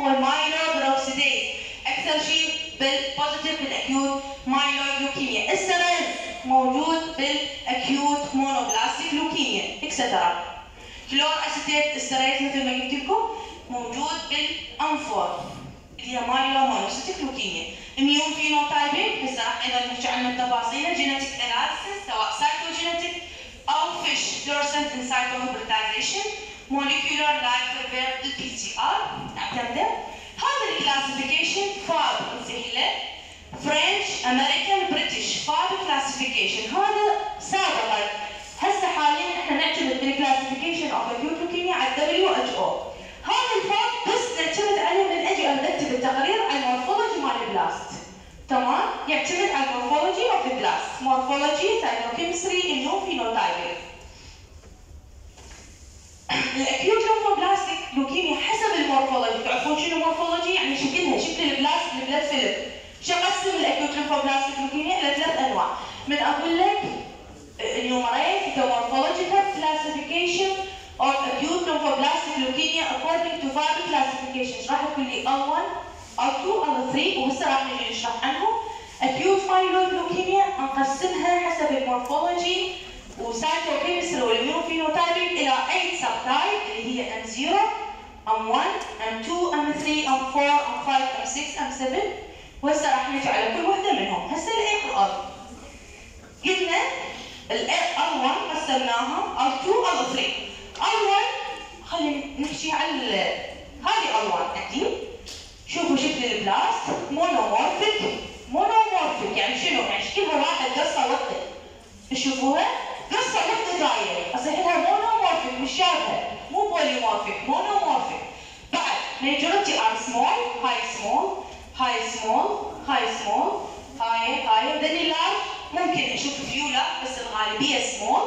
هو ال myeloperoxidase أكثر شيء بال positive بال acute myeloid leukemia ال esterase موجود بال acute monoblastic leukemia esterase chloroacetate esterase مثل ما قلت لكم موجود بال M4 اللي هي myelomonocytic leukemia immunophenotyping هسه راح أيضا نحكي عنه التفاصيل genetic analysis سواء cytogenetic أو FISH fluorescent in situ hybridization molecular like ال PCR نعتمده هذا ال classification FAB نسميه French American British FAB classification هذا سابقا هسه حاليا إحنا نعتمد بال classification of acute leukemia على ال WHO هذا ال FAB بس نعتمد عليه من أجي نكتب التقرير على ال morphology مال ال blast تمام؟ يعتمد على ال morphology of the blast morphology cytochemistry immunophenotyping ال acute leukemia حسب ال morphology. تعرفون شنو morphology؟ يعني شكلها. شكل ال blast بال blood film. شو قسم ال acute lymphoblastic leukemia إلى ثلاث أنواع. من أقول لك enumerate the morphological classification of acute lymphoblastic leukemia according to FAB classification. راح تقول لي L1 L2 L3 وهسه راح نجي نشرح عنهم. Acute myeloid leukemia نقسمها حسب ال morphology. و cytochemistry وال immunophenotyping إلى 8 subtype اللي هي M0 M1 M2 M3 M4 M5 M6 M7 وهسه راح نجي على كل وحده منهم. هسه ال ALL قلنا ال L1 قسمناها L2 L3 L1 خلينا نمشي على هذه L1 عندي شوفوا شكل ال blast. monomorphic monomorphic يعني شنو؟ يعني شكلها واحد قصة وحده تشوفوها؟ قصه وحده دايره اصيح لها monomorphic مش شابهه مو polymorphic monomorphic. بعد majority are small هاي small هاي small هاي small هاي هاي then ال large ممكن أشوف few large بس الغالبية سمول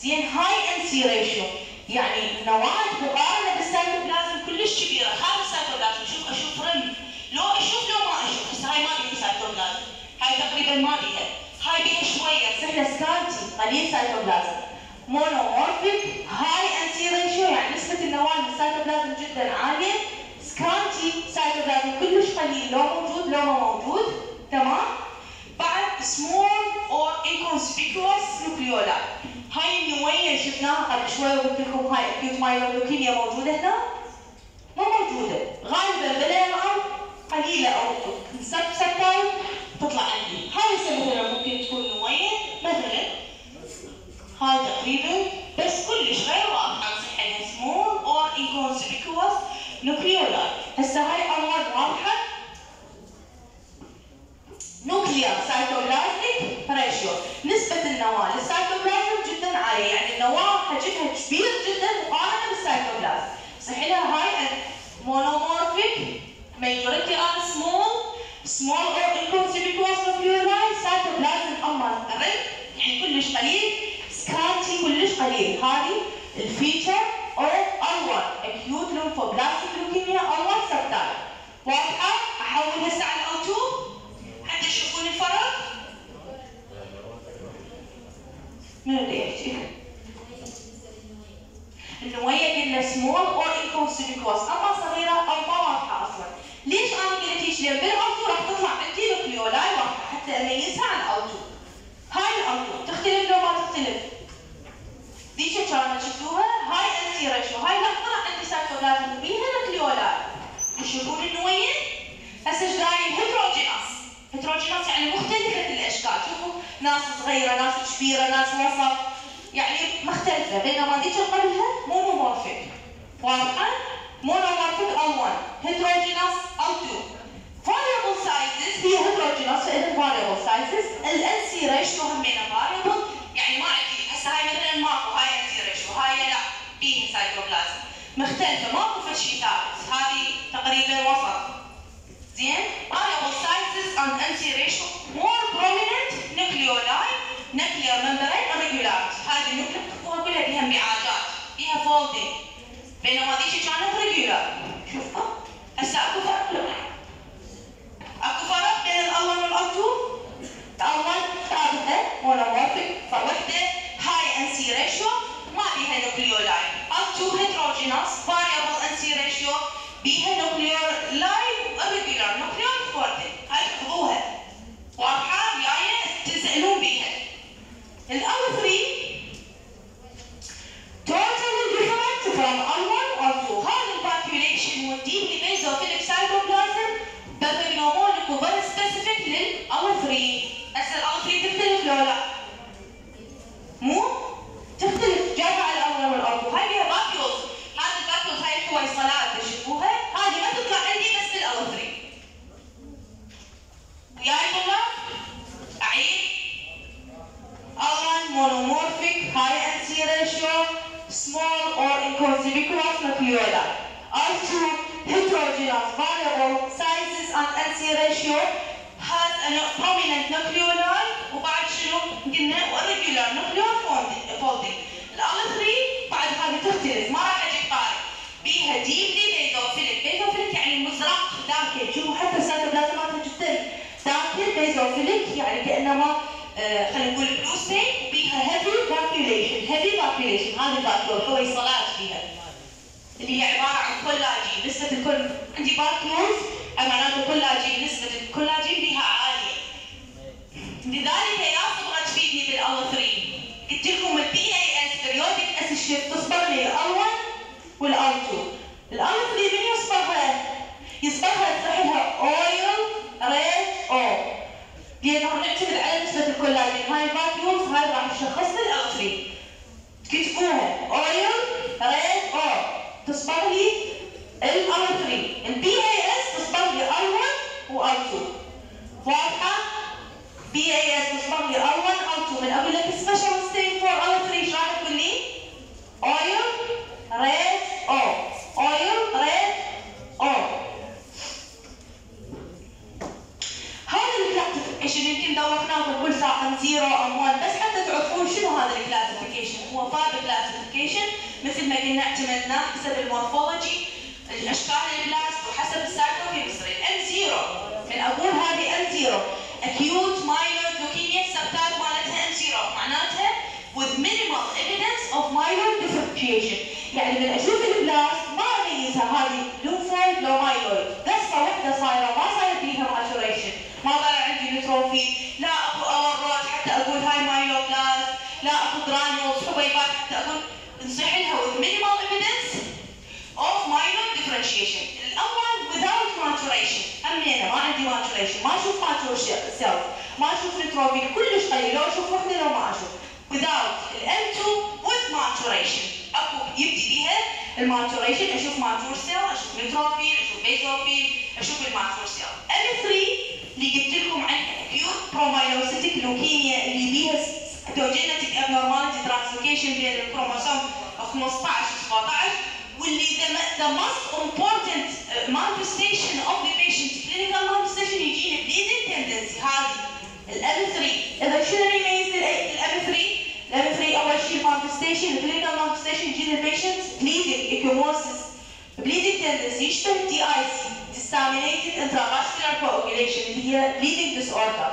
زين هاي ان سي ريشيو يعني نواة مقارنة بالسيتوبلازم كلش كبيرة. هذا السيتوبلازم شوف أشوف rim لو أشوف لو ما أشوف هسه هاي ما بيها سيتوبلازم هاي تقريبا ما بيها هاي بيها شوية سهله scanty قليل سيتوبلازم monomorphic high NC ratio يعني نسبه النواه بالسيتوبلازم جدا عاليه scanty cytoplasm كلش قليل لو موجود لو ما موجود تمام بعد small or inconspicuous nucleoli هاي النوية شفناها قبل شوي وقلت لكم هاي acute myeloid leukemia موجودة هنا؟ ما موجودة غالبا بلا قليلة أو sub subtle تطلع عندي هاي هسه مثلا هاي تقريبا بس كلش غير واضحة نصيحها small or inconspicuous nucleoli هسه هاي أول واضحة. nuclear cytoplasmic ratio نسبة النواة للسايتوبلازم جدا عالية يعني النواة حجمها كبير جدا مقارنة بالسايتوبلازم صح لها هاي monomorphic majority are small. Small or inconspicuous nucleoli cytoplasm أما يعني كلش قليل scanty كلش قليل. هذه ال feature of L1 lymphoblastic leukemia. L1 subtype واضحة؟ احول هسه على L2 حتى تشوفون الفرق؟ من اللي يحكي؟ النوية قلنا small or inconspicuous أما صغيرة أو ما واضحة أصلا. ليش أنا قلت هيك؟ لأن بال L2 راح تطلع عندي nucleoli واضحة. حتى الاوتو هاي الاوتو تختلف لو ما تختلف. ذيك كانت شفتوها high NC ratio هاي طلع عندي سايتوبلازم بيها nucleoli تشوفون النوية هسه إيش قايل؟ heterogeneous يعني مختلفة الأشكال. شوفوا ناس صغيرة ناس كبيرة ناس وسط. يعني مختلفة. بينما ذيك قبلها monomorphic واضحة؟ monomorphic L1 heterogeneous L2 variable sizes. هي heterogeneous فإذا variable sizes. ال NC ratio همينة variable يعني ما عندي هسه هاي مثلا ماكو هاي NC ratio هاي لا. بيها سايتوبلازم مختلفة ماكو فد شيء ثابت هذه تقريبا وسط. زين؟ variable sizes and NC ratio more prominent nucleoli nuclear membrane irregularity هذه ال nuclei تحطوها كلها بها انبعاجات بها folding. بينما ذيك كانت regular. شوفوا هسه أكو فرق. لا اكو فرق بين ال L1 وال L2 ال L1 ثابته monomorphic فوحده high NC ratio ما بيها nucleoli اوتو heterogeneous variable NC ratio بيها nuclear ال 3 هسه ال L3 تختلف لو لا؟ مو؟ تختلف جايبه على ال L1 وال L2 هاي بيها vacuoles هذه ال vacuoles هاي الحويصلات تشوفوها هذه ما تطلع عندي بس بال L3 وياي طلاب؟ اعيد L1 monomorphic high NC ratio small or inconspicuous nucleoli L2 heterogeneous variable sizes and NC ratio has a prominent nucleoli وبعد شنو قلنا irregular nuclear folding ال L3 بعد هذه تختلف ما راح أجي قارن بيها deeply basophilic basophilic يعني مزرق داكن شوفوا حتى السيتوبلازمات جدا basophilic يعني كانما آه خلينا نقول blue stain وبيها heavy vacuolation heavy vacuolation هذه ال vacuole حويصلات فيها. اللي هي عبارة عن كولاجين نسبة الكل عندي vacuoles معناته كولاجين نسبة الكولاجين بيها عالية. لذلك يا صبغة تفيدني بال L3 قلت لكم ال PAS periodic acid Schiff تصبغ لي ال L1 وال L2 ال L3 من يصبغها؟ يصبغها تروح لها oil red O لأنه نعتمد على نسبه الكولاجين هاي ال vacuoles هاي راح نشخص لي ال L3 كتبوها oil red O تصبغ لي L 3 ال PAS تصبغ لي L 1 وال 2 واضحه؟ PAS تصبغ لي L 1 L 2 من أقول لك special stain for L 3 إيش راح تقول لي؟ اويل ريد أو اويل ريد أو هذا الكلاسيفيكيشن يمكن كل ساعة M zero M 1 بس حتى تعرفون شنو هذا ال classification هو FAB classification مثل ما قلنا اعتمدناه حسب ال morphology الأشكال ال blast وحسب ال cytochemistry M zero من أقول هذه M zero acute myeloid leukemia subtype مالتها M zero معناتها with minimal evidence of myeloid differentiation يعني من أشوف ال blast ما اميزها هذه lymphoid لو myeloid قصه واحدة صايره ما صاير فيها maturation ما طلع عندي neutrophil لا اكو Auer rod حتى أقول هاي myeloblast لا اكو granules حبيبات حتى أقول نصيح لها with minimal evidence of myeloid differentiation الأول without maturation همينه ما عندي maturation ما أشوف mature cells ما أشوف neutrophil كلش قليل لو أشوف وحده لو ما أشوف. Without ال M 2 with maturation. أكو يبدي بيها ال maturation أشوف mature cell أشوف neutrophil أشوف basophil أشوف ال mature cell M 3 اللي قلت لكم عنها acute promyelocytic leukemia اللي بيها genetic abnormality translocation بين الكروموسوم 15 و 17 واللي the the most important manifestation of the patient clinical manifestation يجي لك bleeding tendency هذه ال M 3 اذا شنو يميز ال M 3؟ ال M 3 اول شيء manifestation clinical manifestation يجي لل patient bleeding ecchymosis bleeding tendency يشبه DIC disseminated intravascular coagulation اللي هي bleeding disorder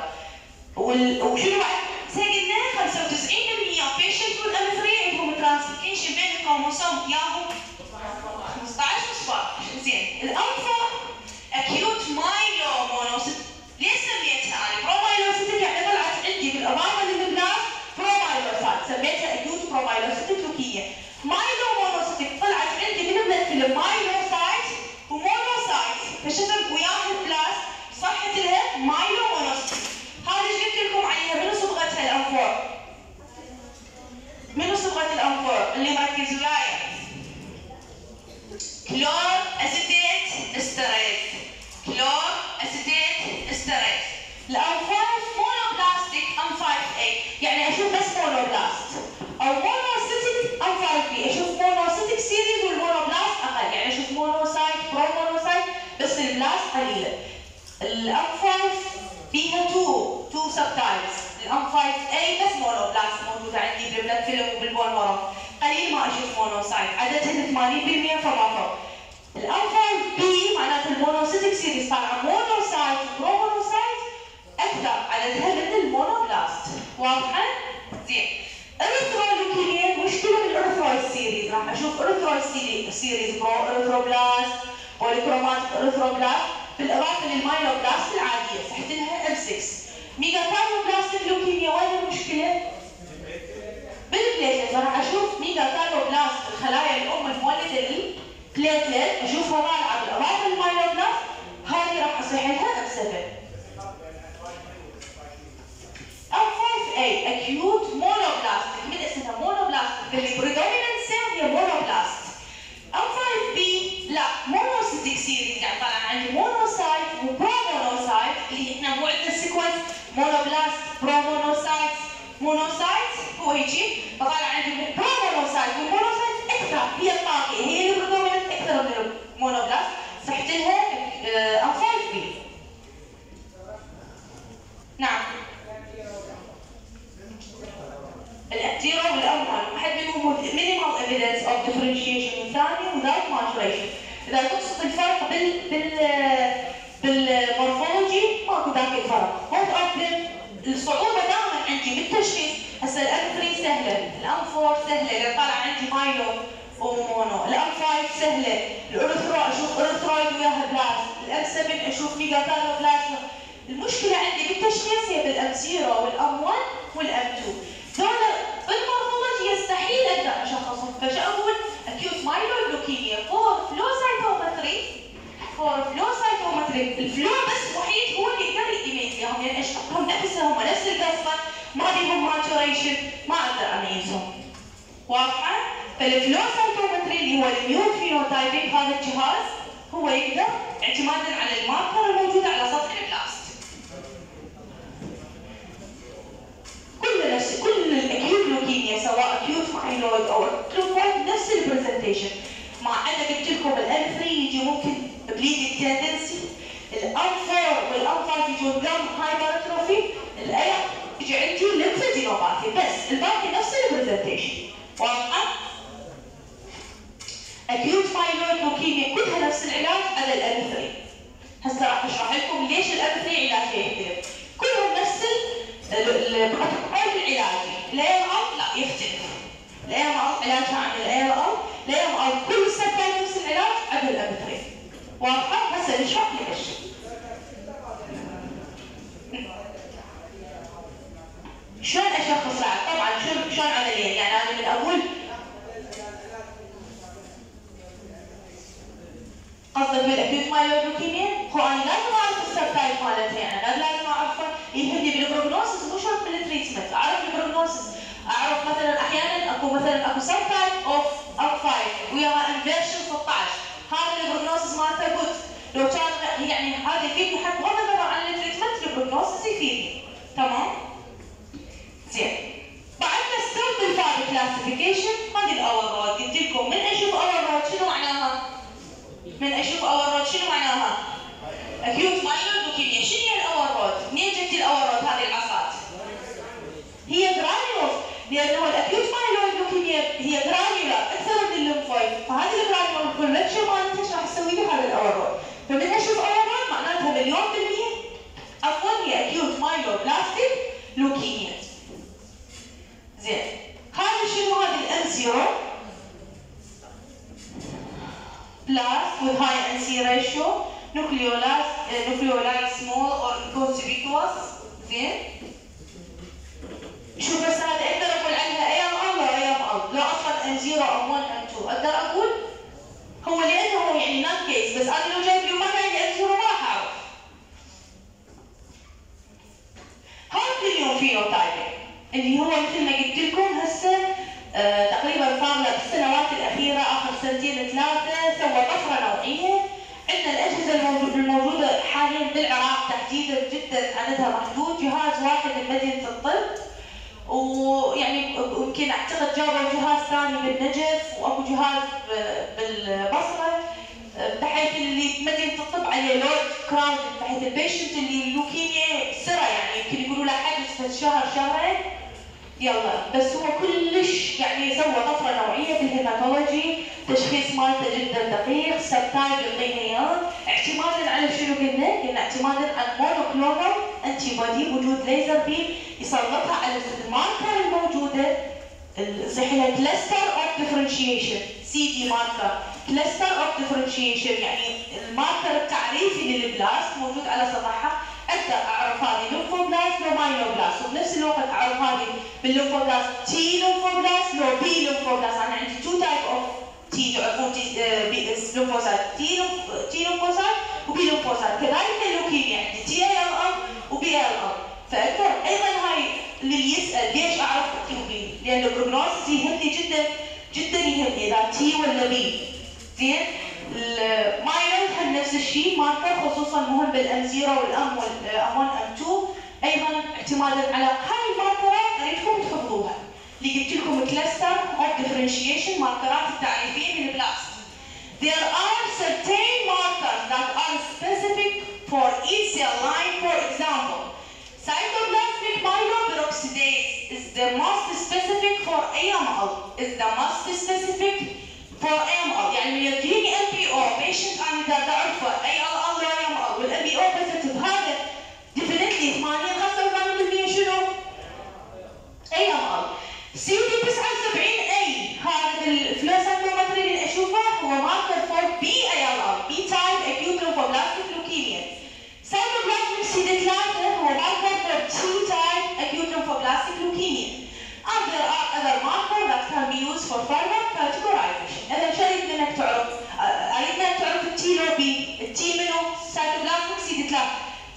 وشنو بعد؟ سجلنا 95% بيشنت والاب 3 عندهم translocation بين الكروموسوم ياهم الانفا acute myelomonocytic ليش سميتها أنا؟ promyelocytic يعني طلعت عندي بالاضافه لل blast promyelocyte سميتها acute promyelocytic leukemia myelomonocytic طلعت عندي من ال blood film myelocyte و monocyte فشفت وياها ال blast صحت لها myelomonocytic هذه قلت لكم عليها منو صبغتها ال M four؟ منو صبغه ال M four؟ اللي مركز وياي chloro esterase. chloroacetate esterase. ال M four monoblastic M 5 a يعني أشوف بس مونوبلاست. أو مونوسيتك أم 5 b أشوف monocytic series وال monoblast أقل. يعني أشوف monocyte promonocyte بس ال blast قليلة. ال M 5 فيها 2 2 subtypes ال M 5 a بس monoblast موجودة عندي بال blood film وبال bone marrow قليل ما أشوف monocyte. عددها 80% فما فوق. ال M 5 b معناته ال monocytic series monocyte promonocyte أكثر عددها من ال monoblast واضحه؟ زين erythroleukemia مشكله بال erythroid series راح أشوف erythroid series proerythroblast polychromatic erythroblast بالاضافه لل myeloblast العاديه صحت لها M 6 megakaryoblast leukemia وين المشكلة؟ بال platelet راح أشوف megakaryoblast الخلايا الام المولده platelet اشوفها والعه بالاضعاف ال myeloblast هذه راح اصيحلها M 7 أو 5A acute monoblast من اسمها monoblast اللي predominant cell هي monoblast أو 5B لا monocytic series يعني طالع عندي monocyte و promonocyte اللي إحنا مو عندنا sequence monoblast promonocyte monocyte هو هيجي فطالع عندي promonocyte و monocyte أكثر. هي الطاغيه هي اللي predominant أكثر من ال monoblast صحت لها M five B نعم. الاعتراف الأول واحد منهم minimal evidence of differentiation والثاني without maturation إذا تقصد الفرق بال بال بال morphology ماكو ذاك الفرق. both of الصعوبة دائما عندي بالتشخيص. هسه ال M 3 سهلة 4 سهلة إذا طالع عندي myelo و mono ال M 5 سهلة. ال erythro أشوف erythroid وياها blast ال M 7 أشوف mega blast المشكلة عندي بالتشخيص هي بال M 0 وال M 1 وال M 2 دول بال morphology يستحيل أقدر أشخصهم. فشو أقول acute myeloid leukemia. for flow cytometry. for flow cytometry. ال flow بس وحيد هو اللي يقدر يميز اياهم لأن أشكالهم نفسهم نفس القصة. ما بيهم maturation. ما أقدر أميزهم. واضحة؟ فال flow cytometry اللي هو ال immunophenotyping هذا الجهاز هو يقدر اعتمادا على ال marker الموجودة على سطح ال blast كل نفس كل ال acute leukemia سواء acute myeloid أو lymphoid نفس ال presentation مع أنا قلت لكم ال M 3 يجي ممكن bleeding tendency ال M 4 وال M 5 يجون gum hypertrophy الاي يجي عندي lymphadenopathy بس الباقي نفس ال presentation واضحه؟ acute myeloid leukemia كلها نفس العلاج على ال M 3 هسه راح اشرح لكم ليش ال M 3 علاجها يختلف كلهم نفس البروتوكول العلاجي ال AML لا يختلف ال AML علاجها عن ال AML ال AML كل السكان نفس العلاج عدا ال M 3 واضحه هسه نشرح ليش شلون اشخص رعد؟ طبعا شلون شلون عمليا يعني أنا من أقول قصدك بال acute myeloid leukemia هو أنا لازم اعرف ال subtype مالتها يعني أنا لازم اعرفه يهمني بال prognosis مو شرط بال treatment اعرف ال prognosis اعرف مثلا أحيانا اكو مثلا اكو subtype of M 5 وياها inversion 16 هذا ال prognosis مالته good لو كان يعني هذا يفيدني حتى بغض النظر عن ال treatment ال prognosis يفيدني تمام؟ زين بعدنا still بال FAB classification هذه ال Auer rod قلت لكم من أشوف Auer rod شنو معناها؟ من أشوف Auer rod شنو معناها؟ acute myeloid leukemia شنو هي ال Auer rod؟ منين جبتي ال Auer rod هذه العصات؟ هي granules لأنه ال acute myeloid leukemia هي granular أكثر من ال lymphoid فهذه ال granular collection مالتها إيش راح تسوي لي هذا ال Auer rod؟ فمن أشوف Auer rod معناتها مليون بالمية عفوا هي acute myeloblastic leukemia زين هذا شنو هذا ال M 0 blast with high NC ratio nucleolus uh, nucleoli small or conspicuous زين؟ شوف بس هذا أقدر أقول عنها اي ام ار ولا اي ام ار لا أصلا M 0 M 1 M 2 أقدر أقول؟ هو لأنه يعني known case بس أنا لو جايب لي مكان M 0 ما أعرف. هذا ال immunophenotyping اللي هو مثل ما قلت لكم هسه تقريبا صار له بالسنوات الأخيرة آخر سنتين ثلاثة سوى طفرة نوعية. عندنا الأجهزة الموجود الموجودة حاليا بالعراق تحديدا جدا عددها محدود. جهاز واحد بمدينه الطب. ويعني يمكن أعتقد جابوا جهاز ثاني بالنجف وأكو جهاز بالبصرة بحيث اللي مدينة الطب عليه load crowd بحيث ال patient اللي اللوكيميا سرى يعني يمكن يقولوا له في شهر شهرين. يلا. بس هو كلش يعني سوى طفرة نوعية بال hematology تشخيص مالته جدا دقيق subtype يعطينا اياه اعتمادا على شنو قلنا؟ قلنا اعتمادا على monoclonal antibody وجود laser beam يسلطها على ال marker الموجودة سطحها cluster of differentiation CD marker cluster of differentiation يعني ال marker التعريفي لل blast موجود على سطحها. أقدر اعرف هذه lymphoblast لو myeloblast وبنفس الوقت اعرف هذه بال lymphoblast T lymphoblast لو B lymphoblast أنا عندي two type of T تعرفون lymphocyte T T lymphocyte و B lymphocyte كذلك اللوكيميا عندي T ALL و B ALL فاقدر أيضا هاي اللي يسال ليش أعرف B لأن ال prognosis يهمني جدا جدا يهمني إذا T ولا B زين؟ هم نفس الشيء marker خصوصا مهم بال M 0 وال M وال M 1 M 2 أيضا اعتمادا على هاي ال marker ات أريدكم تحفظوها اللي قلت لكم cluster of differentiation marker ات التعريفية من ال blast There are certain markers that are specific for each cell line. For example, cytoplasmic myeloperoxidase is the most specific for AML. Is the most specific for AML. يعني يجيني MPO positive أنا اذا تعرفه ALL لا AML والMPO positive هذا definitely 80 85% شنو؟ AML. CD 79A هذا ال flow cytometry اللي اشوفه هو marker for B ALL B type acute lymphoblastic leukemia cytoplasmic CD 3 هو marker for T type acute lymphoblastic leukemia and there are other markers that can be used for further categorization اذا منك تعرف أريد منك تعرف ال T لو B ال T منو cytoplasmic CD 3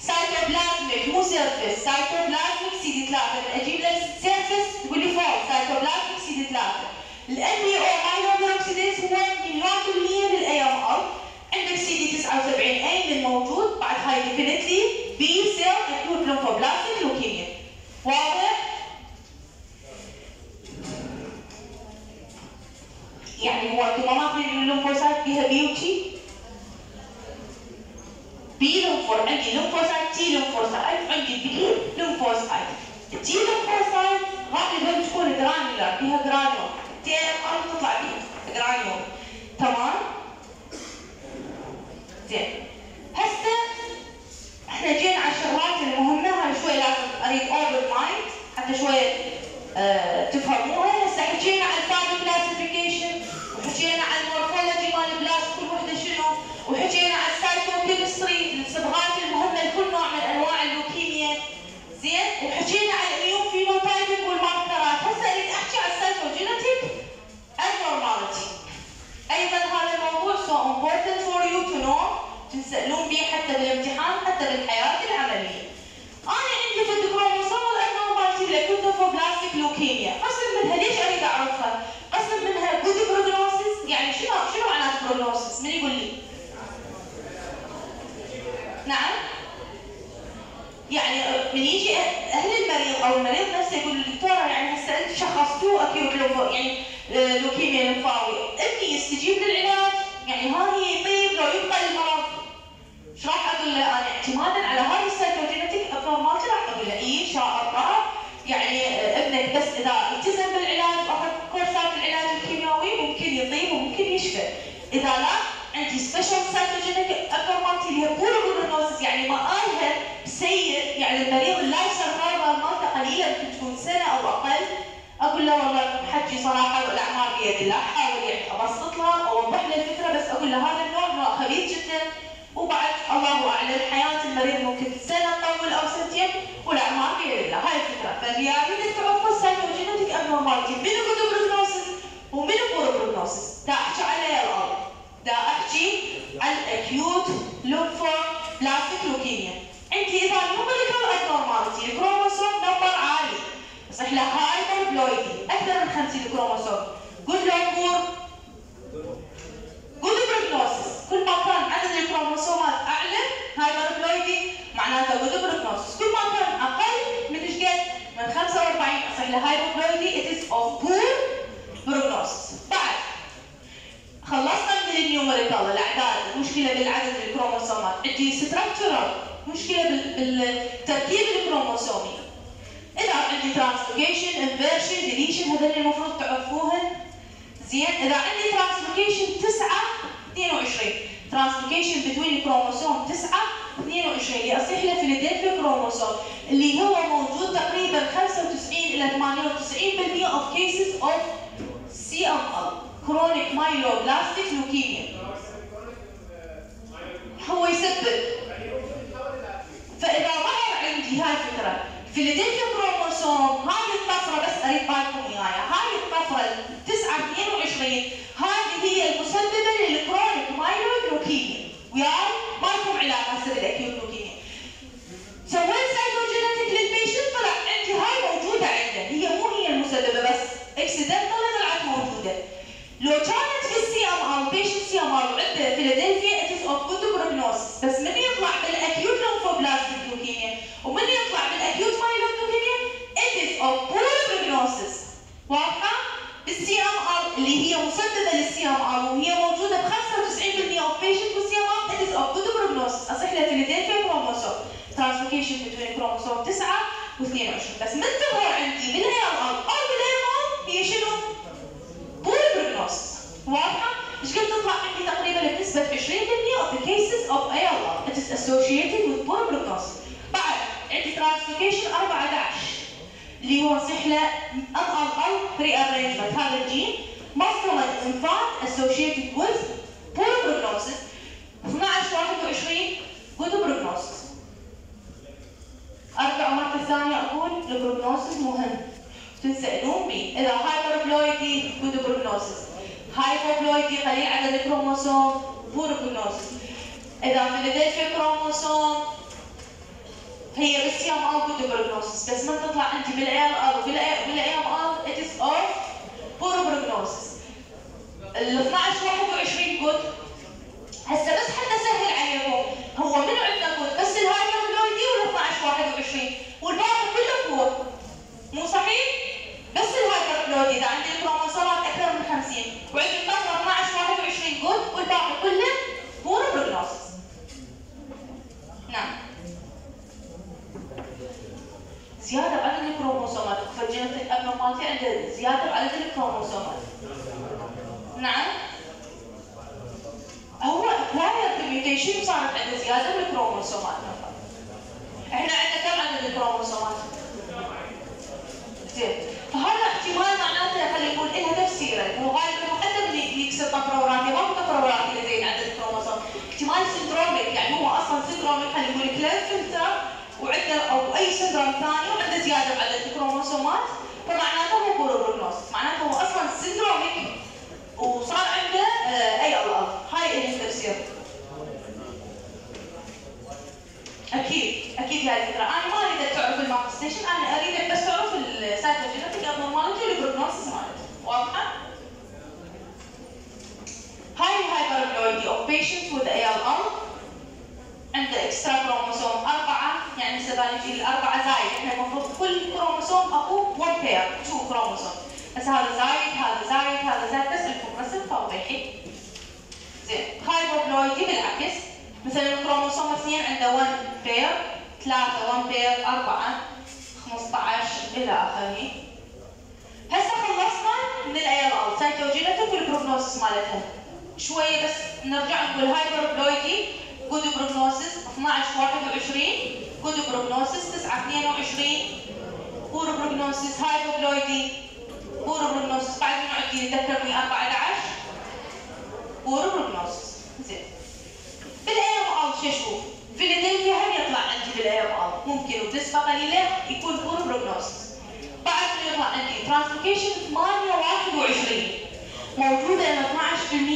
cytoplasmic مو surface cytoplasmic CD 3 لما أجيب لك surface تقول لي فوق cytoplasmic CD 3 ال MPO myeloperoxidase هو مليون بالمية لل AML عندك سي دي 79 A من موجود. بعد هاي definitely B cell acute lymphoblastic leukemia واضح؟ يعني هو أنتم ما ماخذين ال lymphocyte فيها B و T؟ B lympho عندي lymphocyte T lymphocyte عندي B lymphocyte ال T lymphocyte غالبا تكون granular فيها granule تي ام تطلع بيها granule تمام؟ زين هسه إحنا جينا على الشغلات المهمة هاي شوي لازم أريد open mind حتى شوي آه تفهموها هسه حكينا عن ال FAB classification وحكينا عن ال morphology مال ال blast كل وحده شنو وحكينا عن ال cytochemistry الصبغات المهمه لكل نوع من انواع اللوكيميا زين وحكينا عن ال immunophenotyping والماركرات هسه اريد احكي عن ال cytogenetic abnormality أيضا هذا الموضوع so important for you to know تنسالون به حتى بالامتحان حتى بالحياة العملية أنا عندي في الكروموسوم الابنورمالتي بالاكوتوفوبلاستيك لوكيميا قسم منها ليش أريد أعرفها؟ قسم منها good prognosis يعني شنو شنو معناته prognosis؟ من يقول لي؟ نعم. يعني من يجي أهل المريض أو المريض نفسه يقول الدكتوره يعني هسه أنت شخصتوه acute يعني لوكيميا لمفاوي ابني يستجيب للعلاج. يعني ها هي يطيب لو يبقى المرض. إيش راح أقول له؟ أنا اعتمادا على هذه ال cytogenetic abnormality راح أقول له اي ان شاء الله يعني إذا التزم بالعلاج واخذ كورسات العلاج الكيميائي ممكن يطيب وممكن يشفى. إذا لا عندي special cytogenetic abnormality اللي هي poor prognosis يعني مآلها سيء يعني المريض ال life survival مالته قليله ممكن تكون سنة أو أقل. أقول له والله حجي صراحة الأعمار بيد الله احاول يعني أبسط له أوضح له الفكرة بس أقول له هذا النوع نوع خبيث جدا. وبعد الله اعلم حياه المريض ممكن سنة تطول أو سنتين والأعمار الله هاي الفكرة. فاللي اريد تعرفه ال cytogenetic abnormality منو good prognosis؟ ومنو poor prognosis؟ دا أحكي عليه الأرض دا أحكي عن acute lymphoblastic leukemia عندي إذا numerical abnormality ال chromosome number عالي. نصيح له hyperdiploidy أكثر من 50 كروموسوم قول له poor good prognosis كل ما كان عدد الكروموسومات اعلى hyperdiploidy معناته good prognosis كل ما كان أقل من إيش قد؟ من 45 نصيح له hypodiploidy it is of poor prognosis. بعد خلصنا من ال numerical الاعداد المشكلة بالعدد الكروموسومات عندي structural مشكله بالتركيب الكروموسومي اذا عندي translocation inversion deletion هذول المفروض تعرفوهن زين. إذا عندي translocation 9 22 translocation between ال chromosome 9 22 اللي اصيح له Philadelphia chromosome اللي هو موجود تقريبا 95 إلى 98% of cases of CML chronic myeloblastic leukemia. هو يسبب. فإذا ظهر عندي هاي الفكرة Philadelphia chromosome هذه الطفرة بس اريد بالكم إياها. هاي الطفرة 9 22 هذه هي المسببه لل chronic myeloid leukemia وياي ما لكم علاقه هسه بال acute leukemia سويت cytogenetic لل patient طلع عندي هاي موجودة عنده هي مو هي المسببه بس. accidental طلعت موجودة. لو كانت في ال CML patient CML وعنده Philadelphia it's of good prognosis بس اسمه Philadelphia chromosome translocation بين كروموسوم 9 و 22 بس من تظهر عندي بال ALL أو بال AML هي شنو؟ poor prognosis واضحه؟ إيش قد تطلع عندي تقريبا بنسبه 20% of the cases of ALL it is associated with poor prognosis بعد عندي translocation 14 اللي هو نصيح له MLL rearrangement هذا الجين mostly in infant associated with poor prognosis 12 21 good prognosis ارجع مرة ثانية أقول ال prognosis مهم تسألون بي اذا hyperdiploidy good prognosis hypodiploidy قليل عدد الكروموسوم poor prognosis اذا Philadelphia chromosome هي بس بال CML good prognosis بس ما تطلع انت بال AML بال ALL it is of poor prognosis ال 12 21 good هسه بس حتى اسهل عليكم هو منو عندنا good بس ال hyperdiploidy ولا 12 21 والباقي كله poor مو صحيح؟ بس ال hyperdiploidy إذا عندي الكروموسومات أكثر من 50 وعندي الباقي 12 21 good. والباقي كله poor prognosis نعم. زيادة بعدد الكروموسومات. فال genetic abnormality عنده زيادة بعدد الكروموسومات. نعم. هو acquired mutation صارت عنده زيادة بالكروموسومات إحنا عندنا كم عدد الكروموسومات؟ زين. فهذا احتمال معناته خلينا نقول لها تفسيره هو غالبا مقدم يكسر طفره وراثيه ما طفره وراثيه زين عدد الكروموسوم. احتمال syndromic يعني هو أصلا syndromic خلينا نقول كلينفلتر وعنده أو أي syndrome ثاني وعنده زيادة بعدد الكروموسومات. فمعناته هو poor prognosis معناته هو أصلا syndromic وصار عنده اي ال ال هاي التفسير أكيد أكيد هاي الفكرة أنا ما اريدك تعرف ال manifestation أنا اريدك بس تعرف ال cytogenetic abnormality وال prognosis مالته واضحه؟ هاي ال hyperdiploidy of patients with ALL عنده extra كروموسوم أربعة يعني هسه نجي الأربعة زايد إحنا المفروض كل كروموسوم أكو 1 pair 2 كروموسوم بس هذا زايد هذا زايد هذا زايد بس لكم رسم توضيحي زين. hypoploidy بالعكس مثلا الكروموسوم اثنين عنده 1 pair 3 1 pair 4 15 إلى آخره. هسه خلصنا من ال ALL cytogenetic وال prognosis مالتها. شوية بس نرجع نقول hyperploidy good prognosis 12 21 good prognosis 9 22 poor prognosis hypoploidy poor prognosis بعد ما عندي ذكرني 14 poor prognosis زين بال AML شو أشوف؟ فيلادلفيا هم يطلع عندي بال AML ممكن وبنسبه قليله يكون poor prognosis بعد ما يطلع عندي translocation 821 موجوده ل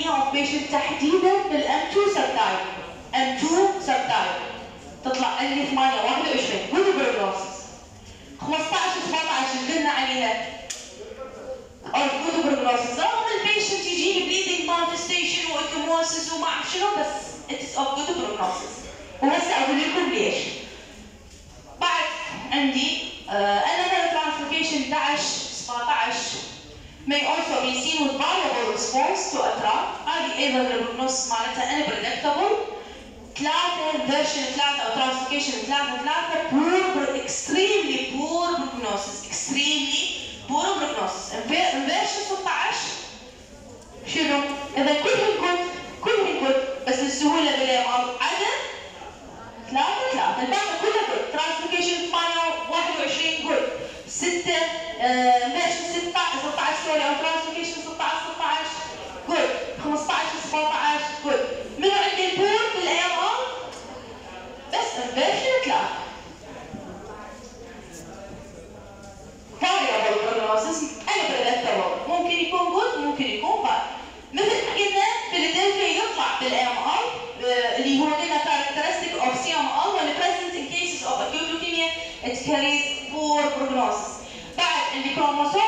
12% of patient تحديدا بال M2 subtype M2 subtype تطلع عندي 821 good prognosis 15 17 قلنا عليها أو good prognosis رغم ال patient يجيني bleeding manifestation شنو بس is of good prognosis وهسه لكم ليش بعد عندي أنا translocation 11 17 may also be seen with variable response to a drug هذه أيضا البروجنوسيس مالتها unpredictable ثلاثة فيرجن ثلاثة أو ترانسلوكيشن ثلاثة ثلاثة poor extremely poor prognosis extremely poor prognosis فيرجن 16 شنو؟ إذا كلهم كنت كلهم كنت بس السهولة بالإعمار عدد ثلاثة ثلاثة الباقي كله كنت ترانسلوكيشن 21 good ستة inversion 16 16 sorry أو translocation 16 16 good 15 17 good منو عندي ال poor بال AML بس ال inversion ثلاثة variable prognosis unpredictable ممكن يكون good ممكن يكون bad مثل قلنا فيلادلفيا يطلع بال AML اللي هو لنا characteristic of CML when present in cases of acute leukemia it carries poor prognosis بعد عندي كروموسوم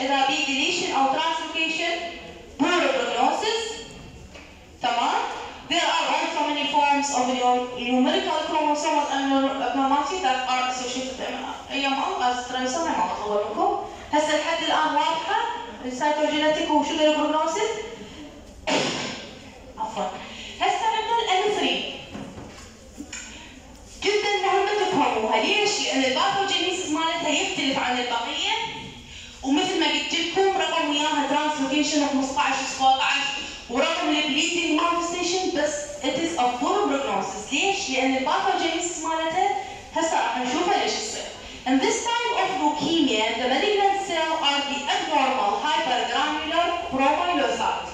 11 اذا بي deletion أو translocation poor prognosis تمام There are also many forms of numerical chromosomal abnormality that are associated with AML as trisomy ما بطول لكم هسه لحد الان واضحه السايتوجينيتيك وشنو البروجنوسيس عفوا هسه عندنا ال M3 يسموها ليش؟ لأن ال pathogenesis مالتها يختلف عن البقية ومثل ما قلت لكم رغم وياها translocation 15 17 ورغم ال bleeding manifestation بس is a poor prognosis ليش؟ لأن ال pathogenesis مالتها هسه راح نشوفها ليش تصير. In this type of leukemia, the malignant cell are the abnormal hypergranular promyelocyte.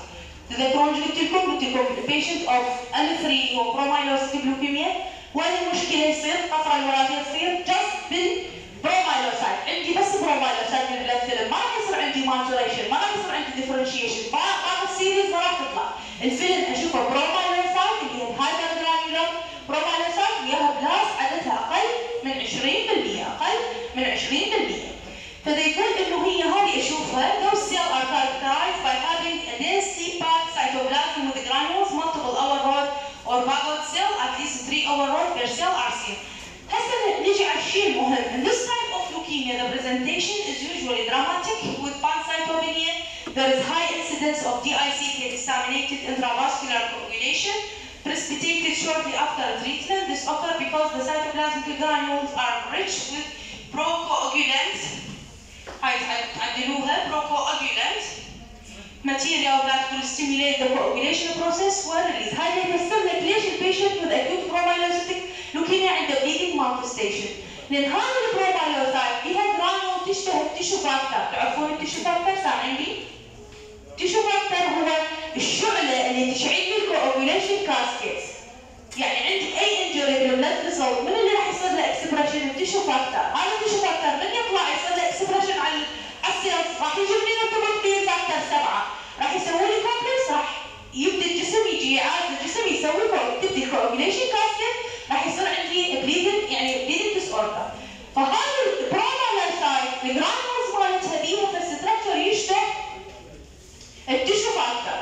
تذكرون قلت لكم قلت لكم ال patient of M3 هو promyelocytic leukemia وين المشكلة يصير؟ الطفره الوراثيه تصير just بال promyelocyte، عندي بس promyelocyte من ال blood film، ما راح يصير عندي maturation، ما راح يصير عندي differentiation، باقي ال series ما راح تطلع. الفيلم اشوفه promyelocyte DICK disseminated intravascular coagulation precipitated shortly after treatment. This occurs because the cytoplasmic granules are rich with procoagulants هاي تعدلوها procoagulant material that will stimulate the coagulation process وريليز هاي اللي يفسر لك ليش البيشنت with acute promyelocytic leukemia عنده bleeding manifestation لان هذا البرومايلوسايت فيها جرانول تشبه التيشو فاكتور تعرفون التيشو فاكتور سامعين ال tissue factor هو الشعلة اللي تشعل ال coagulation cascades يعني عندي أي injury بال blood vessel من اللي راح يصير له expression ال tissue factor هذا ال tissue factor من يطلع يصير له expression على ال cells راح يجيب لي ارتباط بين factor سبعة. راح يسوي لي complex راح يبدأ الجسم يجي يعاد الجسم يسوي تبدي coagulation cascade راح يصير عندي bleeding يعني bleeding disorder فهذا ال promyelocyte ال granules مالتها بيها في ال structure يشبه ال tissue factor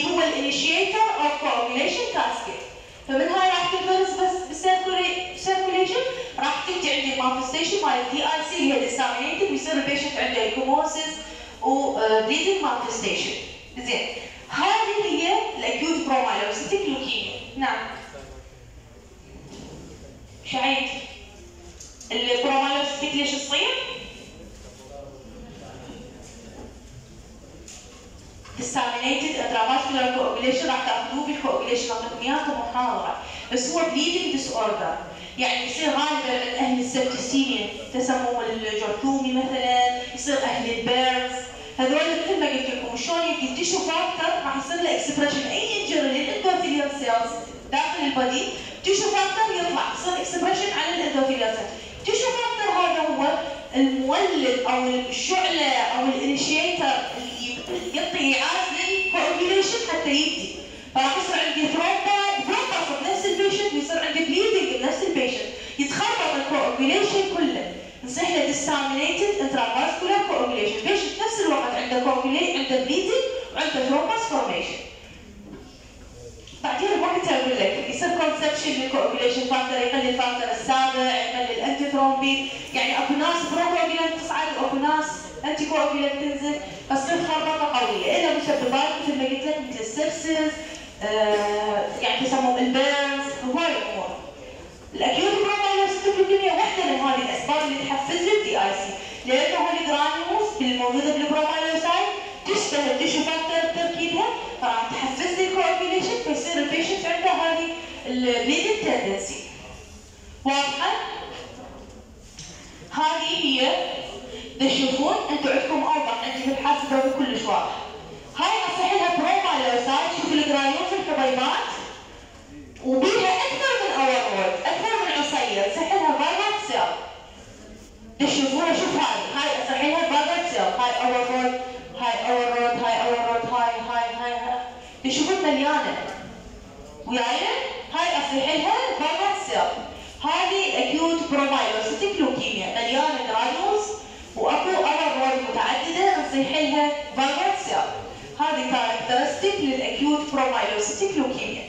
اللي هو ال initiator of coagulation cascade فمن هاي راح تنفرز بس بال circulation راح تبدي عندي manifestation مال ال DIC اللي هي disseminated ويصير ال patient عنده thrombosis و bleeding manifestation زين. هذه هي ال acute promyelocytic leukemia نعم. شعيب ال promyelocytic ليش تصير؟ Disseminated intravascular coagulation راح تاخذوه بال coagulation اعطيكم اياها كمحاضره بس هو bleeding disorder. يعني يصير غالبا من أهل ال septicemia تسمم الجرثومي مثلا يصير أهل ال burns هذول مثل ما قلت لكم شلون يبقى ال tissue factor؟ راح يصير له expression أي injury لل endothelial cells داخل ال body tissue factor يطلع. يصير expression على ال endothelial cells. tissue factor هذا هو المولد أو الشعلة أو ال initiator disseminated intravascular coagulation. ال patient نفس الوقت عنده coagulate عنده bleeding وعنده thrombus formation. بعدين وقتها أقول لك يصير consumption لل coagulation factor يقلل ال factor السابع يقلل ال antithrombin يعني اكو ناس procoagulant تصعد واكو ناس anticoagulant تنزل. فتصير خربطة قوية. الا مسببات مثل ما قلت لك مثل ال sepsis آه يعني تسموه ال burns هواي. ال acute promyelocytic leukemia واحدة من هذه الأسباب اللي تحفز لي ال DIC لأنه هذه granules الموجوده بال promyelocyte تشبه ال tissue factor تركيبها فراح تحفز لي فيصير ال patient عنده هذه ال bleeding tendency واضحة؟ هذه هي تشوفون أنتم عندكم عندي في الحاسبة كلش واضح. هاي أصيح لها promyelocyte شوف ال granules الحبيبات وبيها أكثر من Auer rod أكثر من عصير. أصيح لها faggot cell تشوفونها شوف هاي هاي لها faggot cell هاي Auer rod هاي Auer rod هاي Auer rod هاي هاي هاي هاي. تشوفون مليانة. وياي هاي أصيح لها faggot cell هذه ال acute promyelocytic leukemia مليانة granules وأكو Auer rod متعددة نصيح لها faggot cell هذه characteristic لل acute promyelocytic leukemia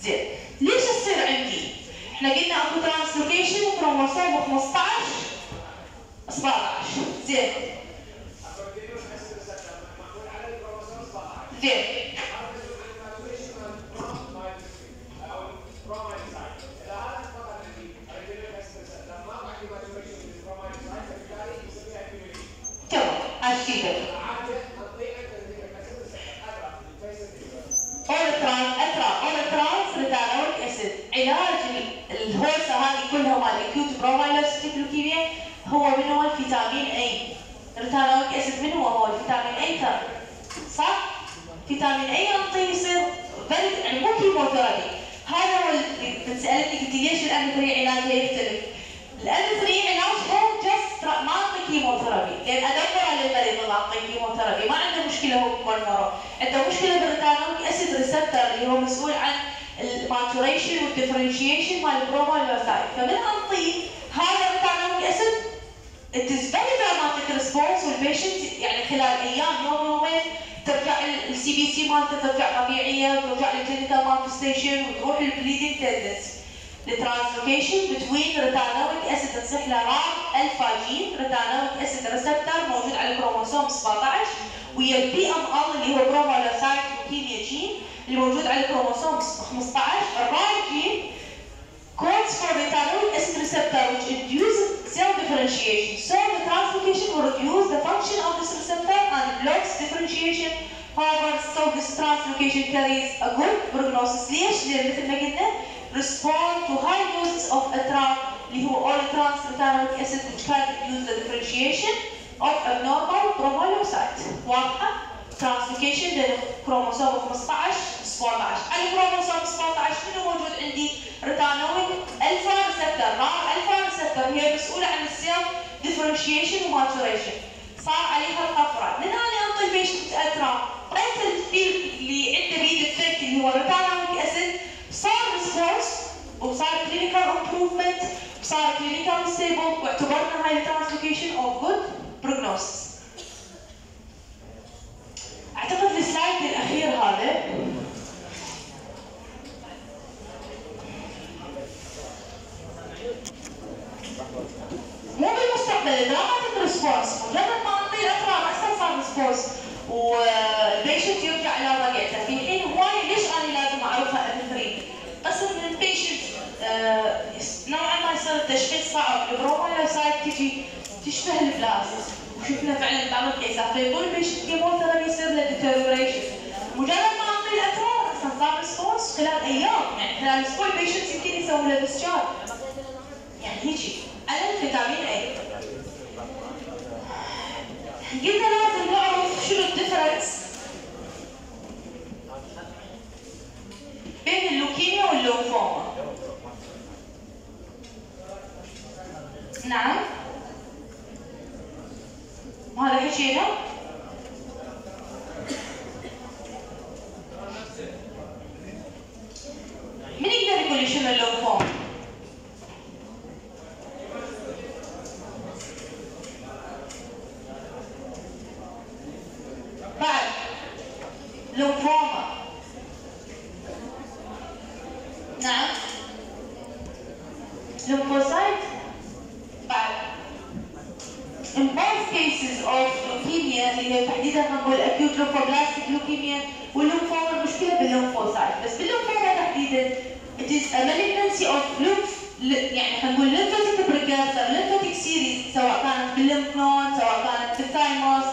زين. ليش تصير عندي؟ إحنا قلنا أكو translocation chromosome 15 17 زين. زين. تمام. كلها مال acute promyelocytic leukemia هو من هو ال vitamin A retinoic acid من هو هو ال vitamin A ترى. صح؟ vitamin A ينطي يصير يعني مو chemotherapy هذا هو اللي سالتني قلت ليش ال M3 علاجها يختلف؟ ال M3 علاجها just ما أعطي chemotherapy لأن ادور على المريض اللي اعطيه chemotherapy ما عنده مشكلة هو بالمرمره عنده مشكلة بال retinoic acid receptor اللي هو مسؤول عن ال maturation وال differentiation مال ال promyelocyte فمن انطيه هذا ال retinoic acid it is very dramatic response وال patient يعني خلال أيام يوم يومين ترجع ال CBC مالته ترجع طبيعية وترجع لل clinical manifestation وتروح ال bleeding tendency ال translocation between retinoic acid تصيح له RAR alpha gene retinoic acid receptor موجود على الكروموسوم 17 ويا ال PML اللي هو promyelocyte leukemia gene اللي موجود على الكروموسوم 15 الرايت جين codes for retinoic acid receptor which induce cell differentiation. So the translocation will reduce the function of this receptor and blocks differentiation. However, so this translocation carries a good prognosis. ليش؟ لأن مثل ما قلنا respond to high doses of atral اللي هو all trans retinoic acid which can induce the differentiation of abnormal promyelocyte. واضحة؟ Translocation بين كروموسوم 15 17 على الكروموسوم 17 شنو موجود عندي؟ retinoic alpha receptor RAR alpha receptor هي مسؤوله عن ال cell differentiation و maturation صار عليها الطفرة من هنا انطي ال patient ATRA قلت الفيل اللي عنده bad effect اللي هو retinoic acid صار response وصار clinical improvement وصار clinical stable واعتبرنا هاي ال translocation of good prognosis اعتقد ال slide الاخير هذا مو بالمستقبل dramatic response مجرد ما اعطيه ال ATRA ما صار response وال patient يرجع إلى طبيعته في حين هواي ليش أنا لازم اعرفها M3 قسم من ال patient نوعا ما يصير التشخيص صعب ال promyelocyte تجي تشبه ال blast وشفنا فعلا بعض ال cases فيقول ال patient chemotherapy يصير له deterioration مجرد ما اعطيه ال ATRA أصلا صار response خلال أيام يعني خلال أسبوع ال patient يمكن يسوي له discharge يعني هيجي على ال vitamin A قلنا لازم نعرف شنو ال difference بين اللوكيميا واللومفوما نعم هذا حكينا من يقدر يقول لي شنو اللومفوما بعد لومفوما نعم lymphocyte بعد in both cases of leukemia اللي هي تحديدا نقول acute lymphoblastic leukemia والليمفوما المشكلة بال lymphocyte بس بالليمفوما تحديدا it is a malignancy of lymph يعني خلينا نقول lymphatic precursor lymphatic series سواء كانت بال lymph node سواء كانت بال thymus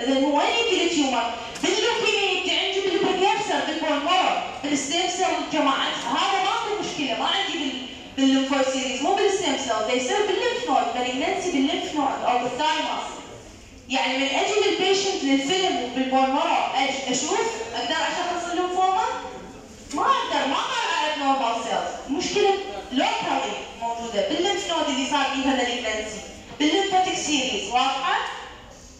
اذا هو وين يجي ال tumor؟ باللوكيميا يجي عندي بالبريكرسر بالبولمر بالستيم سيل جماعات هذا ما في مشكله ما عندي بال بال lympho series مو بال stem cell ده يصير بال lymph node malignancy بال lymph node أو بال thymus يعني من أجي لل patient وبال bone marrow أشوف أقدر أشخص الليمفوما؟ ما أقدر ما أقدر على normal cells مشكلة locally موجودة بال lymph node اللي صار فيها malignancy بال lymphatic series واضحة؟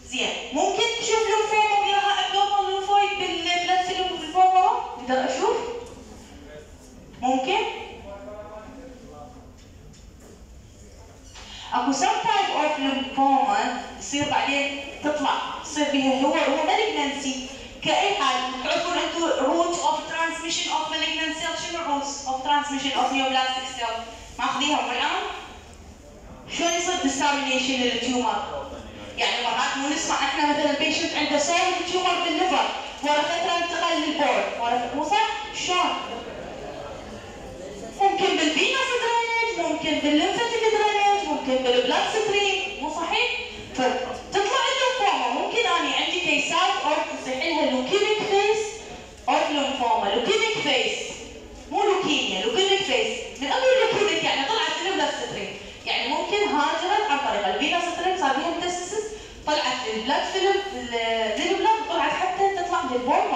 زين ممكن تشوف ليمفوما وياها abnormal lymphoid بال blood بال bone marrow أقدر أشوف؟ ممكن؟ اكو subtype of lymphoma يصير بعدين تطلع يصير بها هو هو malignancy كاي حال تعرفون أنتم route of transmission of malignancy شنو ال route of transmission of neoplastic cell ماخذيها مو الان؟ شلون يصير dissemination لل tumor؟ يعني مرات مو نسمع إحنا مثلا patient عنده solid tumor بال liver ورا فترة انتقل لل bone marrow مو صح؟ شلون؟ ممكن بال venous drainage ممكن بال lymphatic drainage ممكن بال bloodstream مو صحيح؟ فتطلع له ممكن اني عندي cases اورد لها leukemic phase اورد lymphoma leukemic phase مو leukemia leukemic phase من أمر ال leukemic يعني طلعت لي blood film يعني ممكن هاجرت عن طريق ال vein stream صار فيها metastasis طلعت لل blood film لل blood طلعت حتى تطلع لل bone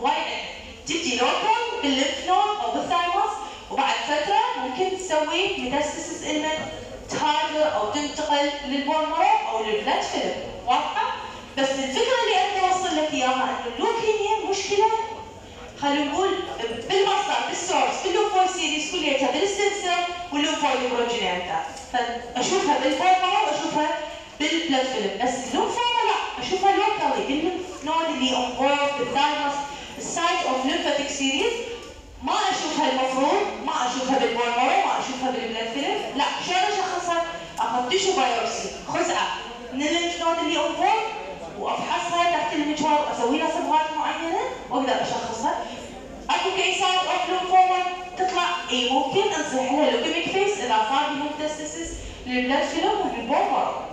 marrow. تجي lymphoma بال lymph node أو بال thymus وبعد فترة ممكن تسوي metastasis المن تهاجر أو تنتقل لل bone marrow أو لل blood film واضحة؟ بس الفكرة اللي أنا اوصل لك إياها إنه اللوكيميا مشكلة خلينا نقول بالمصدر بال source بال lymphoid series كليتها بال stem cell وال lymphoid progenitor فأشوفها بال bone marrow وأشوفها بال blood film بس اللومفوما لا أشوفها locally بال lymph node اللي اون بال thymus ال site of lymphatic series ما اشوفها المفروض ما اشوفها بال bone marrow ما اشوفها بال blood film لا شلون اشخصها؟ اخذ tissue biopsy خزعه من ال lymph node اللي اون وافحصها تحت المجهر واسوي لها صبغات معينة وأقدر أشخصها. أكو cases of lymphoma تطلع. إي ممكن نصيح لها leukemic phase إذا صار بهم metastasis لل blood film marrow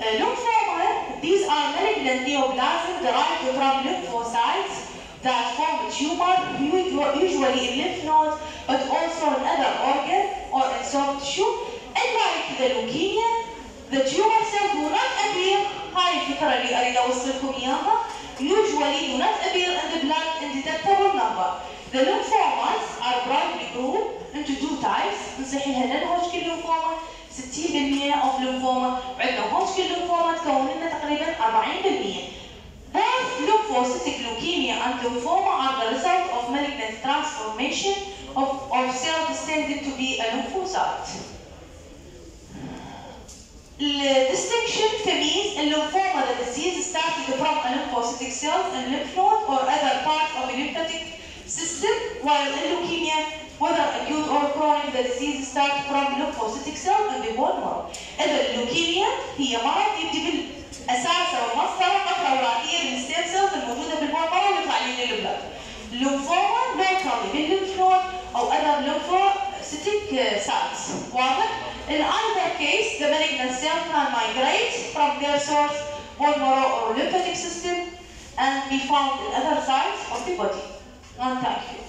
Uh, lymphoma, these are malignant neoplasm derived from lymphocytes that form a tumor, usually in lymph nodes, but also in other organs or in soft tissue. Unlike the leukemia, the tumor cells do not appear, هاي الفكرة اللي أريد أوصلكم إياها, usually do not appear in the blood in detectable number. The lymphomas are broadly grouped into two types, نصيح لها non-Hodgkin lymphoma 60% of lymphoma وعندنا Hodgkin lymphoma تكون لنا تقريبا 40%. Both lymphocytic leukemia and lymphoma are the result of malignant transformation of, of cell descended to be a lymphocyte. distinction تمييز الليمفوما the disease started from a lymphocytic cells in lymph node or other part of a lymphatic system while in leukemia whether acute or chronic the disease starts from lymphocytic cell in the bone marrow. إذا اللوكيميا هي مرض أو المصدر قطرة وراثية من الستيم سيلز الموجودة بالبون مارو ويطلع لنا البلد. الليمفوما لوكالي بالليمف نود أو other lymphocytic cells. واضح؟ In either case, the malignant cell can migrate from their source, bone marrow or lymphatic system and be found in other sites of the body. And thank.